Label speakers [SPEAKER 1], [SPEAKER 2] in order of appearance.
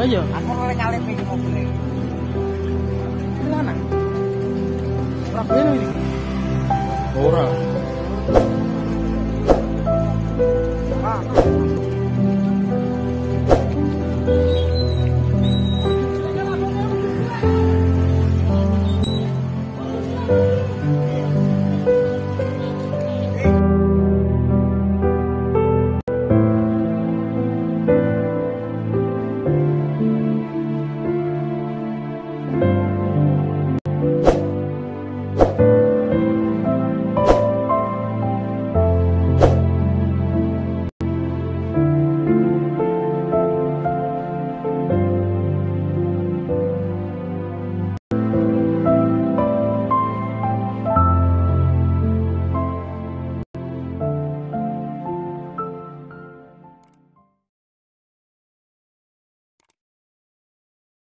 [SPEAKER 1] aja.
[SPEAKER 2] Aku mau nyalip di mobilnya. Di mana? Rapian
[SPEAKER 1] ini. Ora. Ah. Thank you.